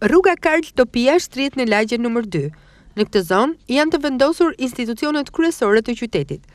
Rruga Karl Topia shtrihet në lagje numër dy. Në këtë zonë janë të vendosur institucionet kryesore të qytetit.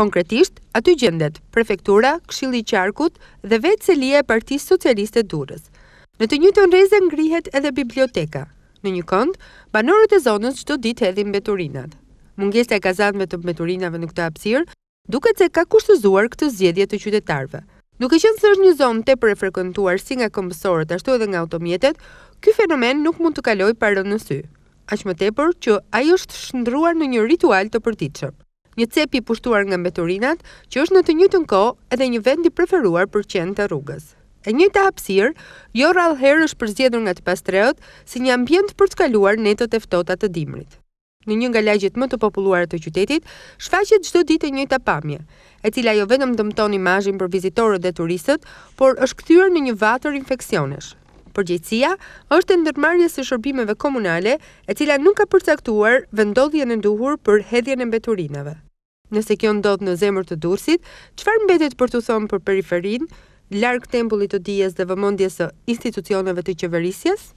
Konkretisht, aty gjendet Prefektura, Këshilli i Qarkut dhe vetë selia e Partisë Socialiste Durrës. Në të njëjtën rreze ngrihet edhe biblioteka. Në një kënd, banorët e zonës çdo ditë hedhin mbeturinat. Mungesa e kazanëve të mbeturinave në këtë hapësirë Duket se ka kushtëzuar këtë zgjedhje të qytetarëve. Duke qenë se është një zonë tepër e frekuentuar si nga këmbësorët ashtu edhe nga automjetet, ky fenomen nuk mund të kalojë pa rënë në sy. Aq më tepër që ai është shndërruar në një ritual të përditshëm. Një cep i pushtuar nga mbeturinat, që është në të njëjtën kohë edhe një vend i preferuar për qentë e rrugës. E njëjta hapësirë, jo rrallëherë është përzgjedhur nga të pastrehët si një ambient për të kaluar netët e ftohta të dimrit. në një nga lagjet më të populluara të qytetit, shfaqet çdo ditë e njëjta pamje, e cila jo vetëm dëmton imazhin për vizitorët dhe turistët, por është kthyer në një vatër infeksionesh. Përgjegjësia është e ndërmarrjes së shërbimeve komunale, e cila nuk ka përcaktuar vendndodhjen e duhur për hedhjen e mbeturinave. Nëse kjo ndodh në zemër të Durrësit, çfarë mbetet për t'u thënë për periferinë, larg tempullit të dijes dhe vëmendjes së institucioneve të qeverisjes?